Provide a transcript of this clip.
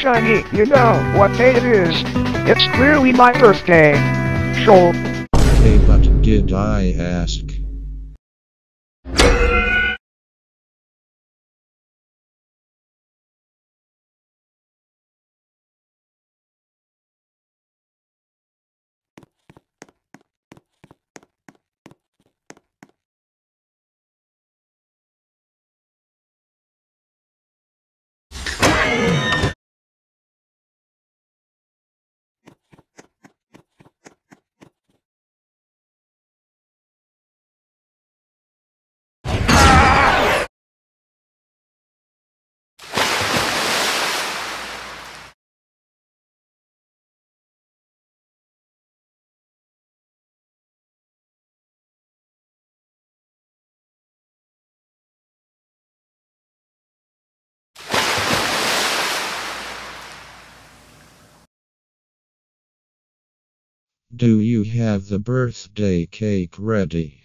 Shiny, you know what day it is. It's clearly my birthday. Shoal. Okay, but did I ask? Do you have the birthday cake ready?